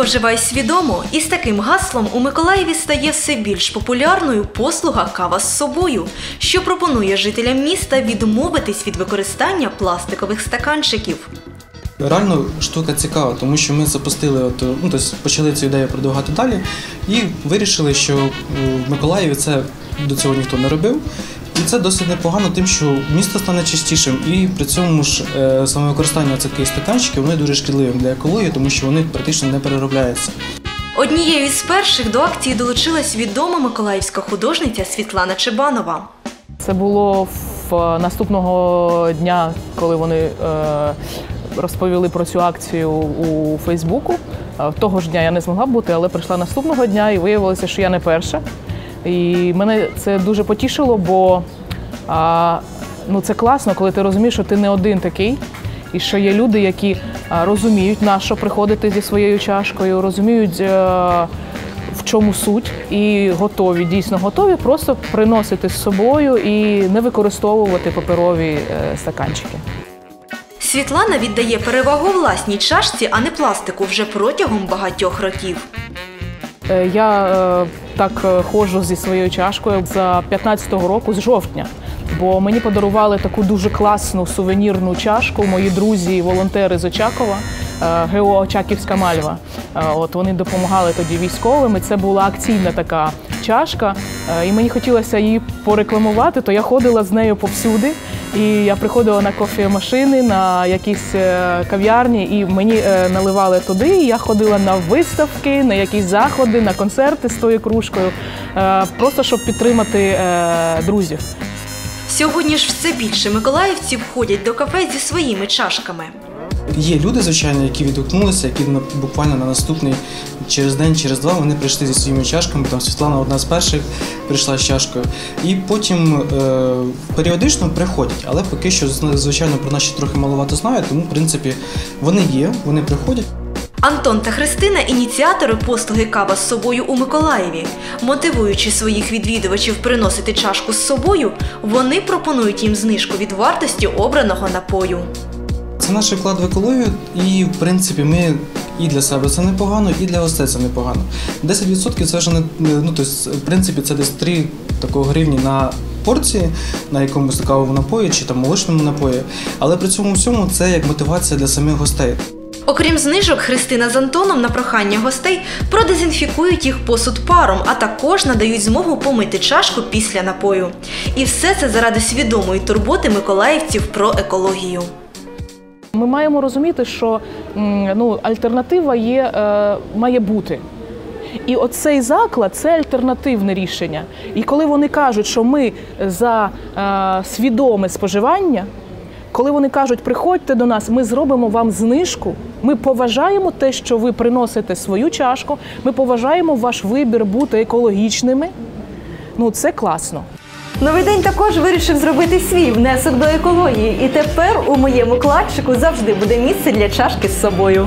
Споживай свідомо. І з таким гаслом у Миколаєві стає все більш популярною послуга кава з собою, що пропонує жителям міста відмовитись від використання пластикових стаканчиків. Реально штука цікава, тому що ми запустили, от, ну, тобто почали цю ідею продовгати далі і вирішили, що е, в Миколаєві це до цього ніхто не робив. І це досить непогано, тим, що місто стане чистішим, і при цьому ж е, саме використання цих стаканчиків вони дуже шкідливим для екології, тому що вони практично не переробляються. Однією із перших до акції долучилась відома миколаївська художниця Світлана Чебанова. Це було в е, наступного дня, коли вони е, розповіли про цю акцію у Фейсбуку. Того ж дня я не змогла бути, але прийшла наступного дня і виявилося, що я не перша. І мене це дуже потішило, бо а, ну, це класно, коли ти розумієш, що ти не один такий, і що є люди, які розуміють, на що приходити зі своєю чашкою, розуміють. е, в чому суть, і готові, дійсно готові просто приносити з собою і не використовувати паперові е, стаканчики. Світлана віддає перевагу власній чашці, а не пластику вже протягом багатьох років. Е, Я так ходжу зі своєю чашкою з 15-го року, з жовтня. Бо мені подарували таку дуже класну сувенірну чашку мої друзі волонтери з Очакова, е, ГО Очаківська Мальва. Е, От вони допомагали тоді військовим. і Це була акційна така чашка. Е, І мені хотілося її порекламувати, то я ходила з нею повсюди. І я приходила на кофемашини, на якісь кав'ярні, і мені наливали туди. І я ходила на виставки, на якісь заходи, на концерти з тою кружкою, просто щоб підтримати друзів. Сьогодні ж все більше миколаївців ходять до кафе зі своїми чашками. Є люди, звичайно, які відгукнулися, які буквально на наступний через день, через два вони прийшли зі своїми чашками. Там Світлана одна з перших прийшла з чашкою. І потім е, періодично приходять, але поки що, звичайно, про ще трохи маловато знають, тому в принципі вони є, вони приходять. Антон та Христина ініціатори послуги кава з собою у Миколаєві. Мотивуючи своїх відвідувачів приносити чашку з собою, вони пропонують їм знижку від вартості обраного напою. Це наш вклад в екологію, і в принципі ми і для себе це непогано, і для гостей це непогано. 10% це вже не ну, тобто, в принципі, це десь 3 такого гривні на порції, на якомусь кавовому напої чи там молочному напої. Але при цьому всьому це як мотивація для самих гостей. Окрім знижок, Христина з Антоном на прохання гостей продезінфікують їх посуд паром, а також надають змогу помити чашку після напою. І все це заради свідомої турботи миколаївців про екологію. Ми маємо розуміти, що ну, альтернатива є, е, має бути. І оцей заклад це альтернативне рішення. І коли вони кажуть, що ми за е, свідоме споживання, коли вони кажуть, приходьте до нас, ми зробимо вам знижку. Ми поважаємо те, що ви приносите свою чашку. Ми поважаємо ваш вибір бути екологічними. Ну це класно. Новий день також вирішив зробити свій внесок до екології, і тепер у моєму кладчику завжди буде місце для чашки з собою.